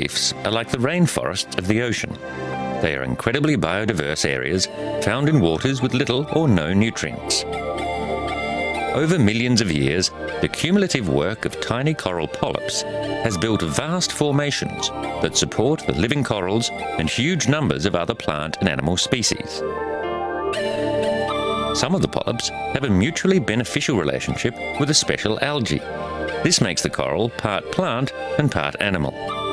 Reefs are like the rainforests of the ocean. They are incredibly biodiverse areas found in waters with little or no nutrients. Over millions of years, the cumulative work of tiny coral polyps has built vast formations that support the living corals and huge numbers of other plant and animal species. Some of the polyps have a mutually beneficial relationship with a special algae. This makes the coral part plant and part animal.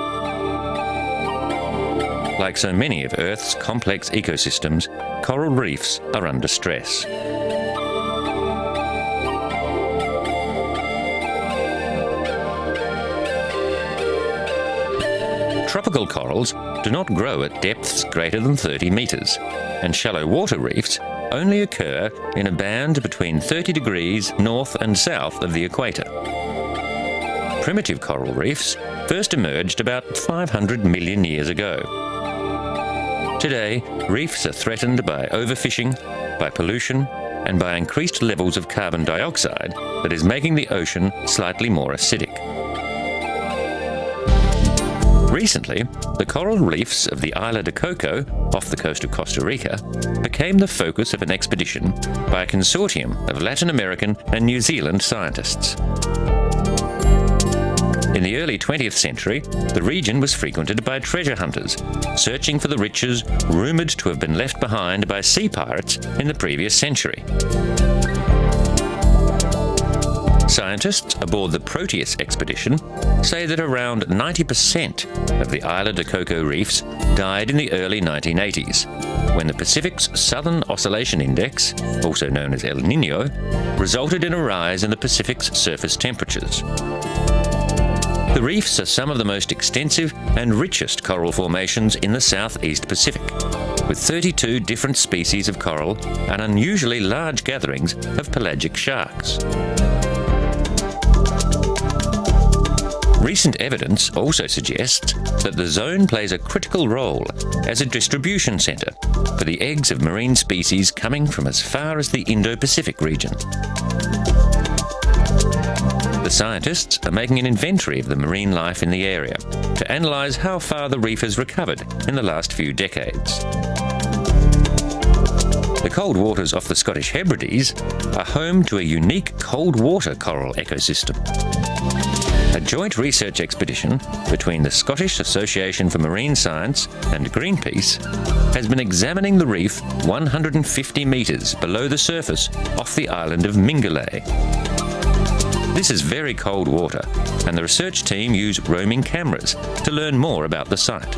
Like so many of Earth's complex ecosystems, coral reefs are under stress. Tropical corals do not grow at depths greater than 30 metres, and shallow water reefs only occur in a band between 30 degrees north and south of the equator. Primitive coral reefs first emerged about 500 million years ago. Today, reefs are threatened by overfishing, by pollution, and by increased levels of carbon dioxide that is making the ocean slightly more acidic. Recently, the coral reefs of the Isla de Coco, off the coast of Costa Rica, became the focus of an expedition by a consortium of Latin American and New Zealand scientists. In the early 20th century, the region was frequented by treasure hunters, searching for the riches rumoured to have been left behind by sea pirates in the previous century. Scientists aboard the Proteus expedition say that around 90% of the Isla de Coco reefs died in the early 1980s, when the Pacific's Southern Oscillation Index, also known as El Nino, resulted in a rise in the Pacific's surface temperatures. The reefs are some of the most extensive and richest coral formations in the southeast Pacific, with 32 different species of coral and unusually large gatherings of pelagic sharks. Recent evidence also suggests that the zone plays a critical role as a distribution centre for the eggs of marine species coming from as far as the Indo-Pacific region. The scientists are making an inventory of the marine life in the area to analyse how far the reef has recovered in the last few decades. The cold waters off the Scottish Hebrides are home to a unique cold water coral ecosystem a joint research expedition between the Scottish Association for Marine Science and Greenpeace has been examining the reef 150 metres below the surface off the island of Mingulay. This is very cold water, and the research team use roaming cameras to learn more about the site.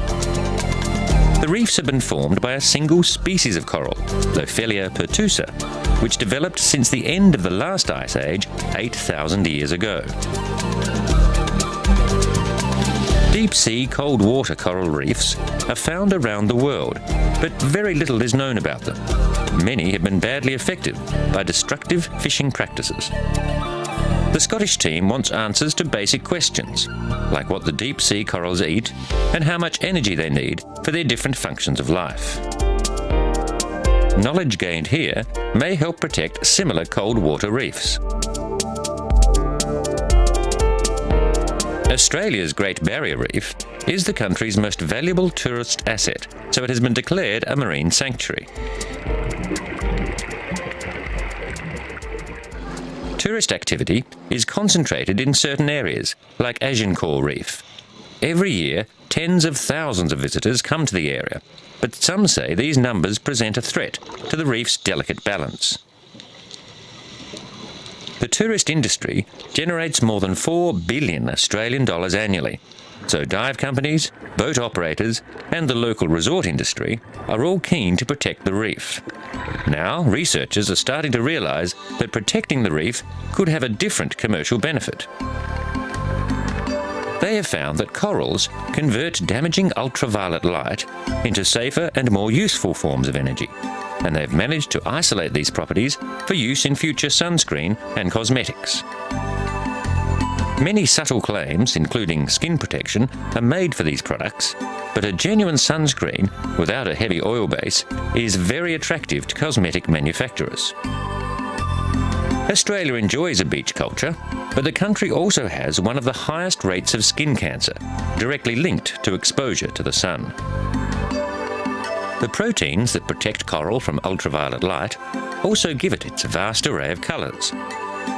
The reefs have been formed by a single species of coral, Lophelia pertusa, which developed since the end of the last ice age 8,000 years ago. Deep sea cold water coral reefs are found around the world, but very little is known about them. Many have been badly affected by destructive fishing practices. The Scottish team wants answers to basic questions, like what the deep sea corals eat and how much energy they need for their different functions of life. Knowledge gained here may help protect similar cold water reefs. Australia's Great Barrier Reef is the country's most valuable tourist asset, so it has been declared a marine sanctuary. Tourist activity is concentrated in certain areas, like Agincourt Reef. Every year, tens of thousands of visitors come to the area, but some say these numbers present a threat to the reef's delicate balance. The tourist industry generates more than 4 billion Australian dollars annually. So dive companies, boat operators, and the local resort industry are all keen to protect the reef. Now, researchers are starting to realise that protecting the reef could have a different commercial benefit. They have found that corals convert damaging ultraviolet light into safer and more useful forms of energy and they've managed to isolate these properties for use in future sunscreen and cosmetics. Many subtle claims, including skin protection, are made for these products, but a genuine sunscreen without a heavy oil base is very attractive to cosmetic manufacturers. Australia enjoys a beach culture, but the country also has one of the highest rates of skin cancer, directly linked to exposure to the sun. The proteins that protect coral from ultraviolet light also give it its vast array of colours.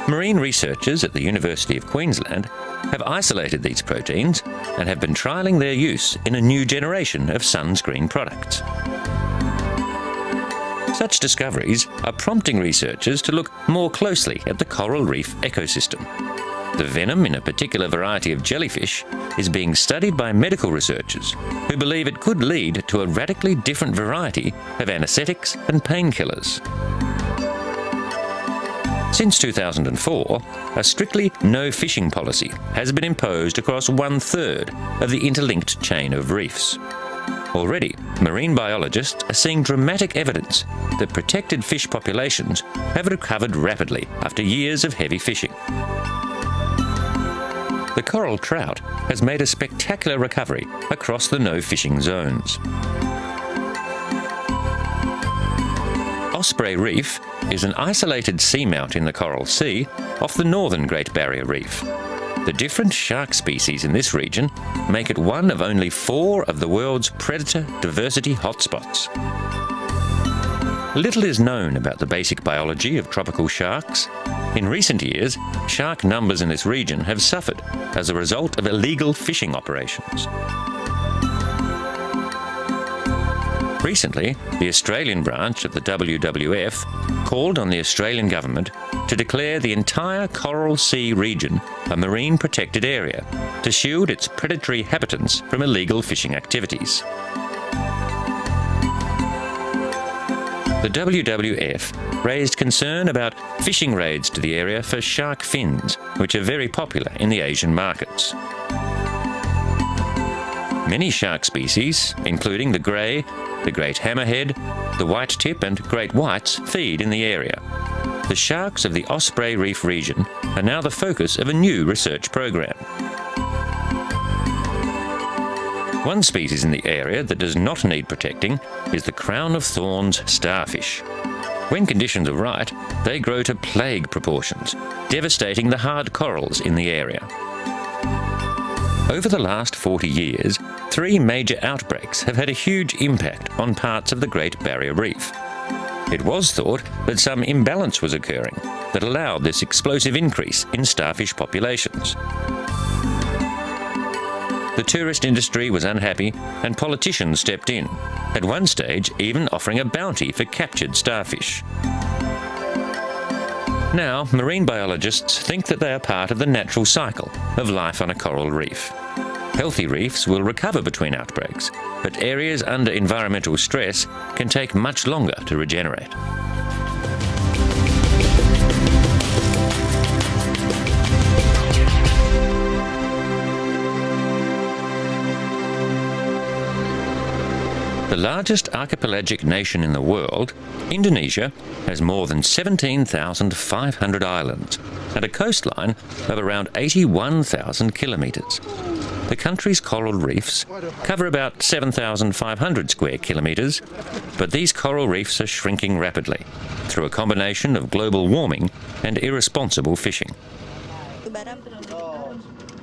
Marine researchers at the University of Queensland have isolated these proteins and have been trialling their use in a new generation of sunscreen products. Such discoveries are prompting researchers to look more closely at the coral reef ecosystem. The venom in a particular variety of jellyfish is being studied by medical researchers who believe it could lead to a radically different variety of anesthetics and painkillers. Since 2004, a strictly no fishing policy has been imposed across one third of the interlinked chain of reefs. Already, marine biologists are seeing dramatic evidence that protected fish populations have recovered rapidly after years of heavy fishing. The coral trout has made a spectacular recovery across the no fishing zones. Osprey Reef is an isolated seamount in the Coral Sea off the northern Great Barrier Reef. The different shark species in this region make it one of only four of the world's predator diversity hotspots. Little is known about the basic biology of tropical sharks. In recent years, shark numbers in this region have suffered as a result of illegal fishing operations. Recently, the Australian branch of the WWF called on the Australian government to declare the entire Coral Sea region a marine protected area to shield its predatory habitants from illegal fishing activities. The WWF raised concern about fishing raids to the area for shark fins, which are very popular in the Asian markets. Many shark species, including the grey, the great hammerhead, the white tip, and great whites feed in the area. The sharks of the Osprey Reef region are now the focus of a new research program. One species in the area that does not need protecting is the crown of thorns starfish. When conditions are right, they grow to plague proportions, devastating the hard corals in the area. Over the last 40 years, three major outbreaks have had a huge impact on parts of the Great Barrier Reef. It was thought that some imbalance was occurring that allowed this explosive increase in starfish populations. The tourist industry was unhappy and politicians stepped in, at one stage even offering a bounty for captured starfish. Now, marine biologists think that they are part of the natural cycle of life on a coral reef. Healthy reefs will recover between outbreaks, but areas under environmental stress can take much longer to regenerate. The largest archipelagic nation in the world, Indonesia has more than 17,500 islands and a coastline of around 81,000 kilometres. The country's coral reefs cover about 7,500 square kilometres, but these coral reefs are shrinking rapidly through a combination of global warming and irresponsible fishing.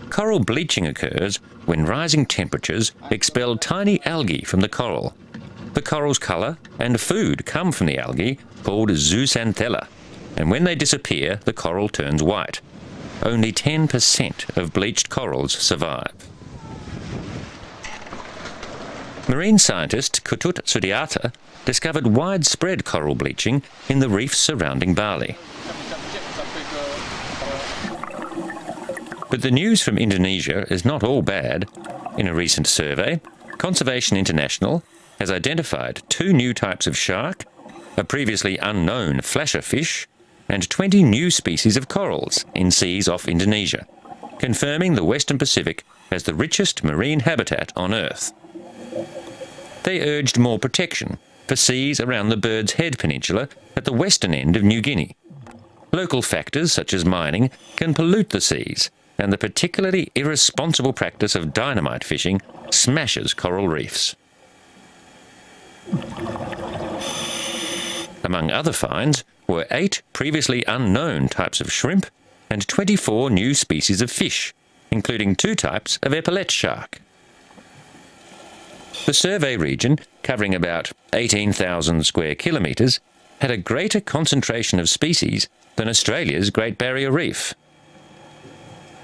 Coral bleaching occurs when rising temperatures expel tiny algae from the coral. The coral's colour and food come from the algae called zooxanthella, and when they disappear, the coral turns white. Only 10% of bleached corals survive. Marine scientist Kutut Sudiarto discovered widespread coral bleaching in the reefs surrounding Bali. But the news from Indonesia is not all bad. In a recent survey, Conservation International has identified two new types of shark, a previously unknown flasher fish, and 20 new species of corals in seas off Indonesia, confirming the Western Pacific as the richest marine habitat on Earth. They urged more protection for seas around the Bird's Head Peninsula at the western end of New Guinea. Local factors such as mining can pollute the seas, and the particularly irresponsible practice of dynamite fishing smashes coral reefs. Among other finds, were eight previously unknown types of shrimp and 24 new species of fish, including two types of epaulette shark. The survey region, covering about 18,000 square kilometres, had a greater concentration of species than Australia's Great Barrier Reef.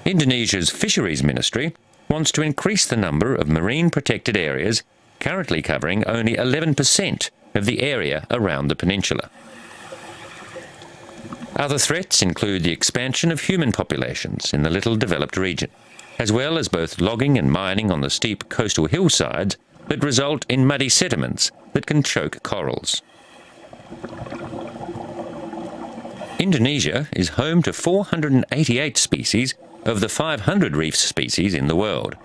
Indonesia's Fisheries Ministry wants to increase the number of marine protected areas, currently covering only 11% of the area around the peninsula. Other threats include the expansion of human populations in the little developed region, as well as both logging and mining on the steep coastal hillsides that result in muddy sediments that can choke corals. Indonesia is home to 488 species of the 500 reef species in the world.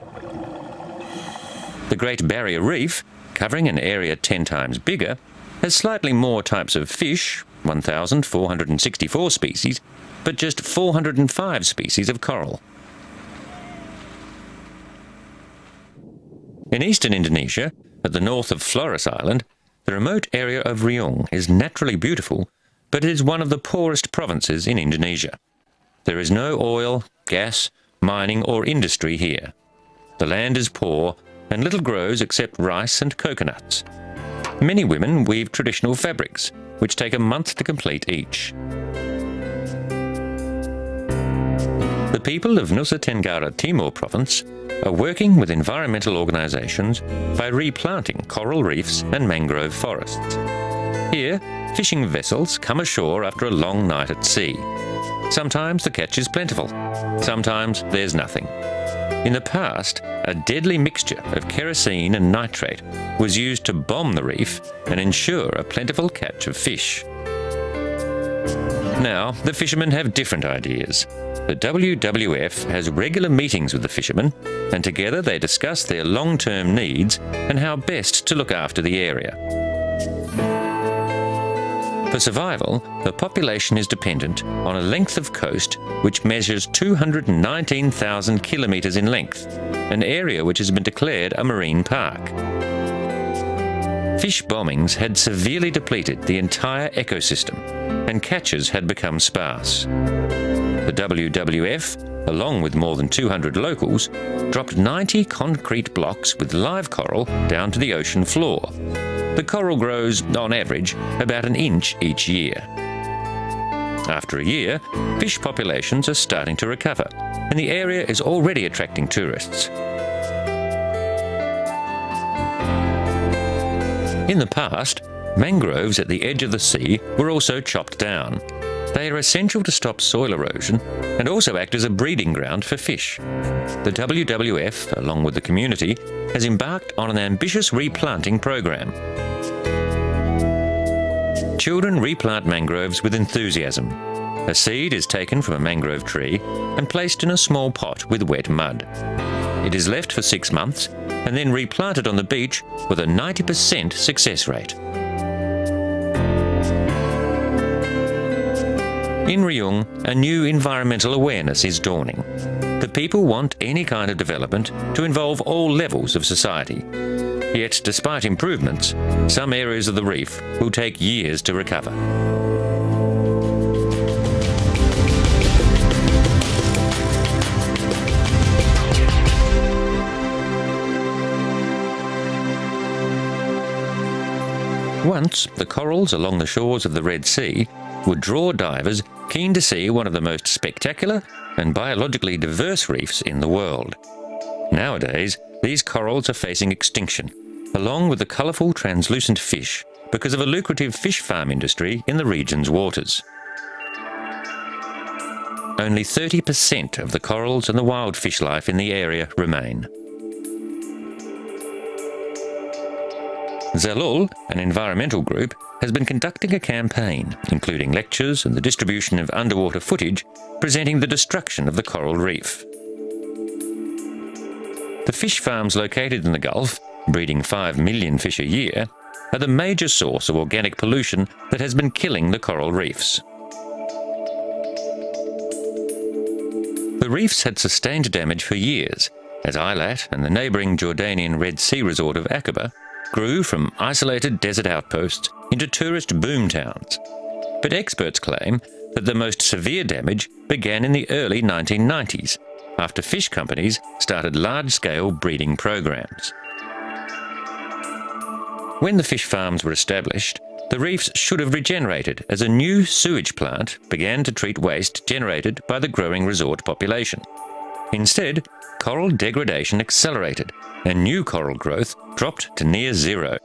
The Great Barrier Reef, covering an area 10 times bigger, has slightly more types of fish, 1,464 species, but just 405 species of coral. In eastern Indonesia, at the north of Flores Island, the remote area of Riung is naturally beautiful, but it is one of the poorest provinces in Indonesia. There is no oil, gas, mining or industry here. The land is poor and little grows except rice and coconuts. Many women weave traditional fabrics, which take a month to complete each. The people of Nusa Tenggara Timur province are working with environmental organisations by replanting coral reefs and mangrove forests. Here, fishing vessels come ashore after a long night at sea. Sometimes the catch is plentiful, sometimes there's nothing. In the past, a deadly mixture of kerosene and nitrate was used to bomb the reef and ensure a plentiful catch of fish. Now, the fishermen have different ideas. The WWF has regular meetings with the fishermen, and together they discuss their long term needs and how best to look after the area. For survival, the population is dependent on a length of coast which measures 219,000 kilometres in length, an area which has been declared a marine park. Fish bombings had severely depleted the entire ecosystem, and catches had become sparse. The WWF, along with more than 200 locals, dropped 90 concrete blocks with live coral down to the ocean floor. The coral grows, on average, about an inch each year. After a year, fish populations are starting to recover, and the area is already attracting tourists. In the past, mangroves at the edge of the sea were also chopped down, they are essential to stop soil erosion and also act as a breeding ground for fish. The WWF, along with the community, has embarked on an ambitious replanting program. Children replant mangroves with enthusiasm. A seed is taken from a mangrove tree and placed in a small pot with wet mud. It is left for six months and then replanted on the beach with a 90% success rate. In Riung, a new environmental awareness is dawning. The people want any kind of development to involve all levels of society. Yet, despite improvements, some areas of the reef will take years to recover. Once, the corals along the shores of the Red Sea would draw divers keen to see one of the most spectacular and biologically diverse reefs in the world. Nowadays, these corals are facing extinction, along with the colourful translucent fish, because of a lucrative fish farm industry in the region's waters. Only 30% of the corals and the wild fish life in the area remain. Zalul, an environmental group, has been conducting a campaign, including lectures and the distribution of underwater footage, presenting the destruction of the coral reef. The fish farms located in the Gulf, breeding 5 million fish a year, are the major source of organic pollution that has been killing the coral reefs. The reefs had sustained damage for years, as Eilat and the neighbouring Jordanian Red Sea resort of Aqaba grew from isolated desert outposts into tourist boom towns. but experts claim that the most severe damage began in the early 1990s, after fish companies started large-scale breeding programs. When the fish farms were established, the reefs should have regenerated as a new sewage plant began to treat waste generated by the growing resort population. Instead, coral degradation accelerated and new coral growth dropped to near zero.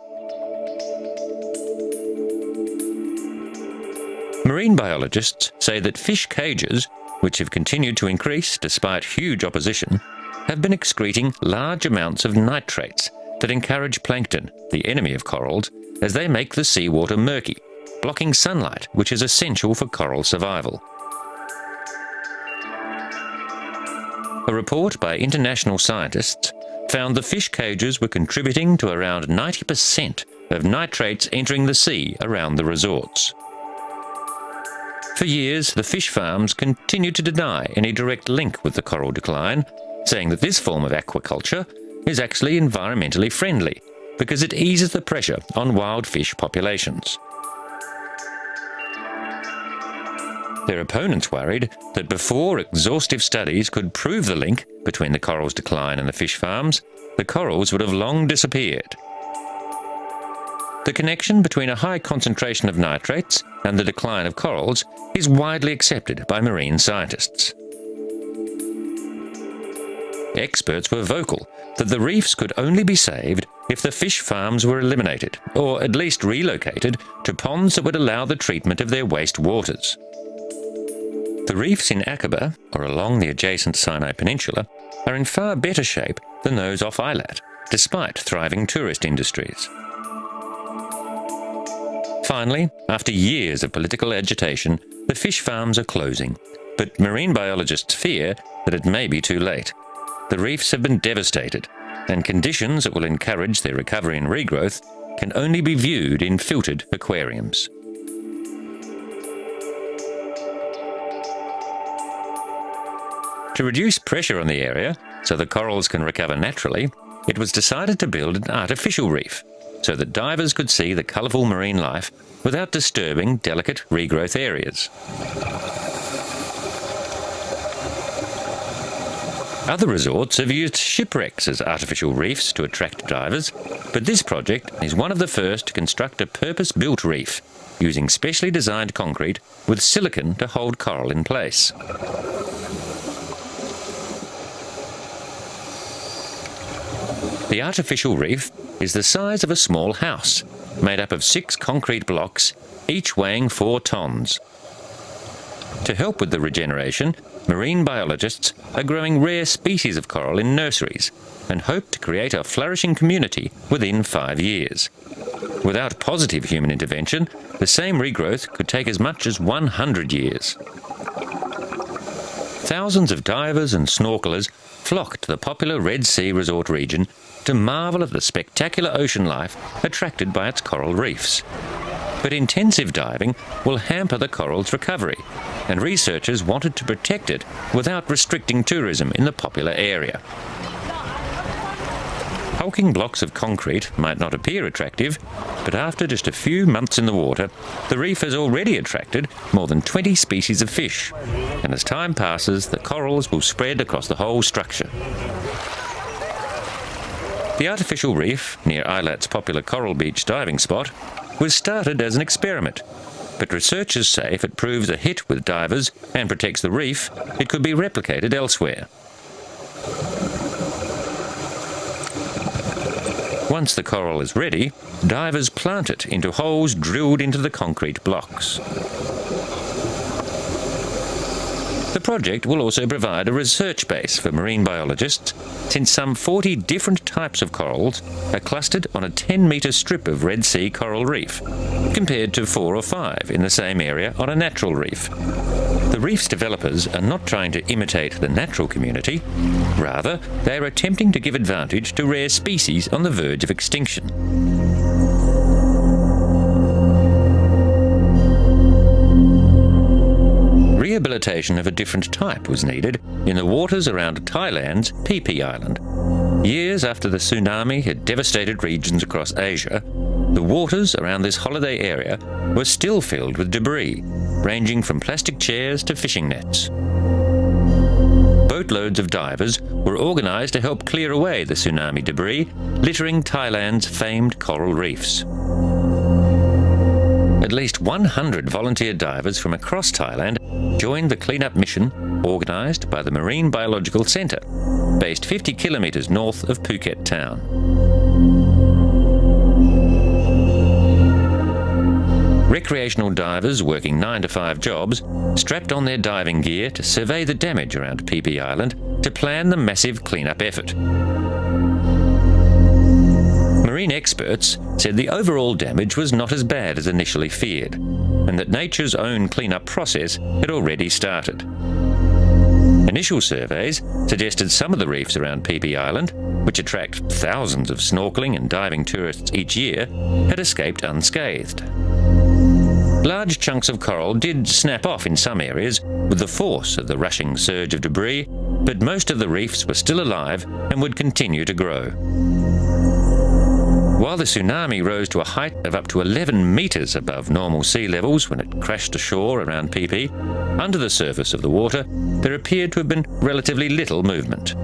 Marine biologists say that fish cages, which have continued to increase despite huge opposition, have been excreting large amounts of nitrates that encourage plankton, the enemy of corals, as they make the seawater murky, blocking sunlight, which is essential for coral survival. A report by international scientists found the fish cages were contributing to around 90% of nitrates entering the sea around the resorts. For years, the fish farms continued to deny any direct link with the coral decline, saying that this form of aquaculture is actually environmentally friendly because it eases the pressure on wild fish populations. Their opponents worried that before exhaustive studies could prove the link between the coral's decline and the fish farms, the corals would have long disappeared. The connection between a high concentration of nitrates and the decline of corals is widely accepted by marine scientists. Experts were vocal that the reefs could only be saved if the fish farms were eliminated, or at least relocated to ponds that would allow the treatment of their waste waters. The reefs in Aqaba, or along the adjacent Sinai Peninsula, are in far better shape than those off Eilat, despite thriving tourist industries. Finally, after years of political agitation, the fish farms are closing. But marine biologists fear that it may be too late. The reefs have been devastated, and conditions that will encourage their recovery and regrowth can only be viewed in filtered aquariums. To reduce pressure on the area, so the corals can recover naturally, it was decided to build an artificial reef so that divers could see the colourful marine life without disturbing delicate regrowth areas. Other resorts have used shipwrecks as artificial reefs to attract divers, but this project is one of the first to construct a purpose-built reef, using specially designed concrete with silicon to hold coral in place. The artificial reef is the size of a small house, made up of six concrete blocks, each weighing four tons. To help with the regeneration, marine biologists are growing rare species of coral in nurseries and hope to create a flourishing community within five years. Without positive human intervention, the same regrowth could take as much as 100 years. Thousands of divers and snorkelers flock to the popular Red Sea resort region to marvel at the spectacular ocean life attracted by its coral reefs. But intensive diving will hamper the coral's recovery, and researchers wanted to protect it without restricting tourism in the popular area. Hulking blocks of concrete might not appear attractive, but after just a few months in the water, the reef has already attracted more than 20 species of fish, and as time passes, the corals will spread across the whole structure. The artificial reef, near Eilat's popular Coral Beach diving spot, was started as an experiment, but researchers say if it proves a hit with divers and protects the reef, it could be replicated elsewhere. Once the coral is ready, divers plant it into holes drilled into the concrete blocks. The project will also provide a research base for marine biologists, since some 40 different types of corals are clustered on a 10 metre strip of Red Sea coral reef, compared to four or five in the same area on a natural reef. The reef's developers are not trying to imitate the natural community, rather, they are attempting to give advantage to rare species on the verge of extinction. Rehabilitation of a different type was needed in the waters around Thailand's Phi Phi Island. Years after the tsunami had devastated regions across Asia, the waters around this holiday area were still filled with debris, ranging from plastic chairs to fishing nets. Boatloads of divers were organised to help clear away the tsunami debris, littering Thailand's famed coral reefs. At least 100 volunteer divers from across Thailand joined the cleanup mission organised by the Marine Biological Centre, based 50 kilometres north of Phuket town. Recreational divers working 9 to 5 jobs strapped on their diving gear to survey the damage around Phi Island to plan the massive cleanup effort. Marine experts said the overall damage was not as bad as initially feared, and that nature's own cleanup process had already started. Initial surveys suggested some of the reefs around Phi Island, which attract thousands of snorkeling and diving tourists each year, had escaped unscathed. Large chunks of coral did snap off in some areas with the force of the rushing surge of debris, but most of the reefs were still alive and would continue to grow. While the tsunami rose to a height of up to 11 metres above normal sea levels when it crashed ashore around Phi, under the surface of the water there appeared to have been relatively little movement.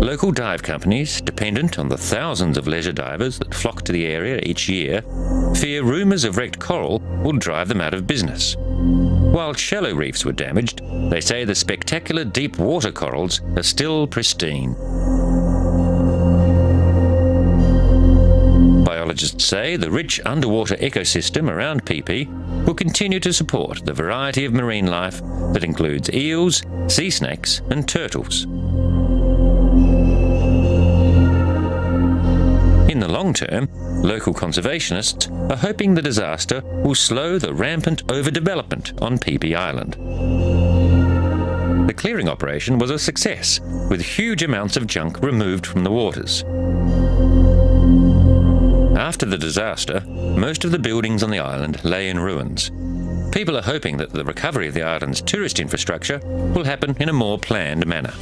Local dive companies, dependent on the thousands of leisure divers that flock to the area each year, fear rumours of wrecked coral will drive them out of business. While shallow reefs were damaged, they say the spectacular deep water corals are still pristine. Biologists say the rich underwater ecosystem around Phi will continue to support the variety of marine life that includes eels, sea snakes, and turtles. In the long term, local conservationists are hoping the disaster will slow the rampant overdevelopment on Phi Island. The clearing operation was a success, with huge amounts of junk removed from the waters. After the disaster, most of the buildings on the island lay in ruins. People are hoping that the recovery of the island's tourist infrastructure will happen in a more planned manner.